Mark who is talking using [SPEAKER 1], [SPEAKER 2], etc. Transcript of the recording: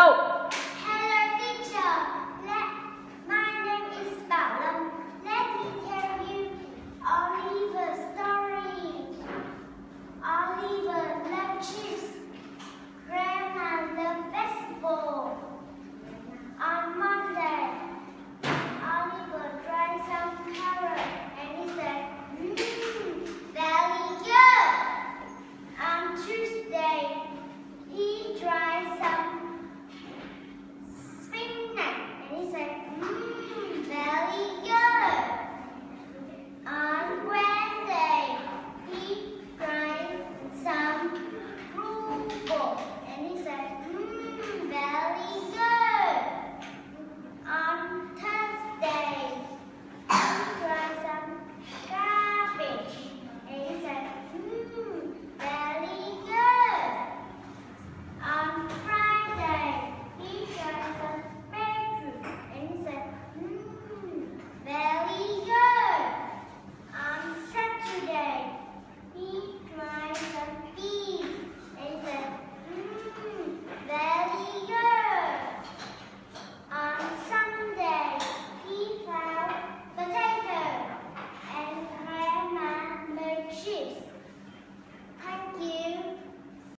[SPEAKER 1] đâu?